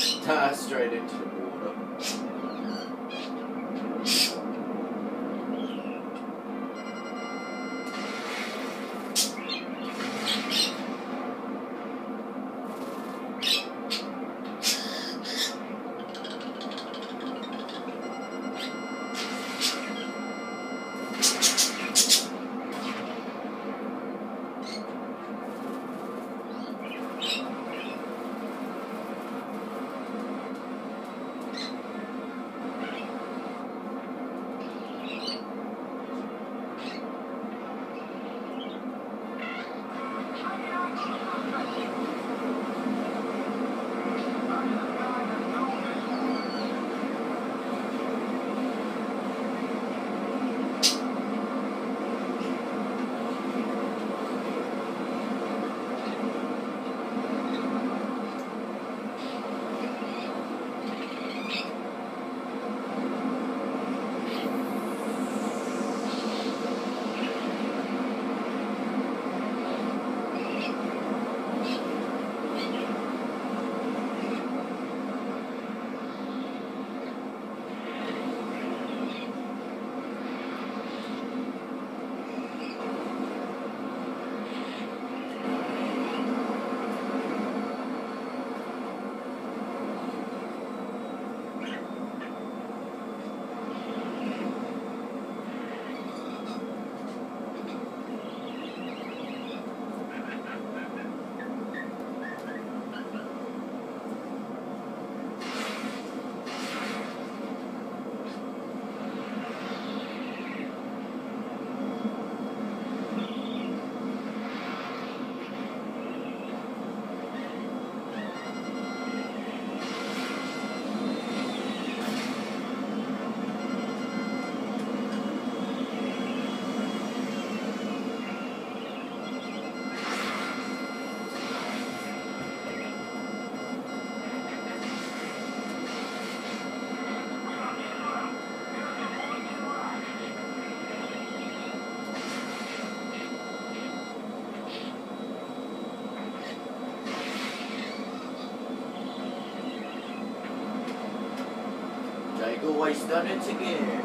Uh, straight into the water. Always done it again.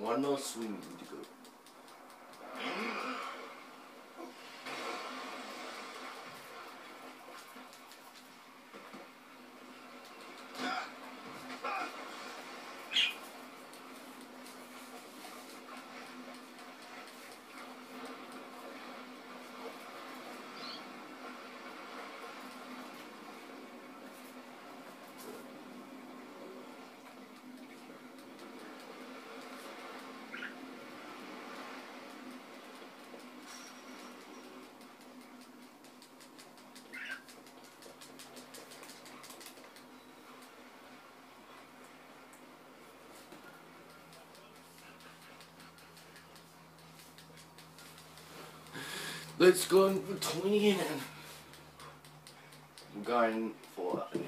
ワンナースイング見てくる。Let's go in between. We're going for an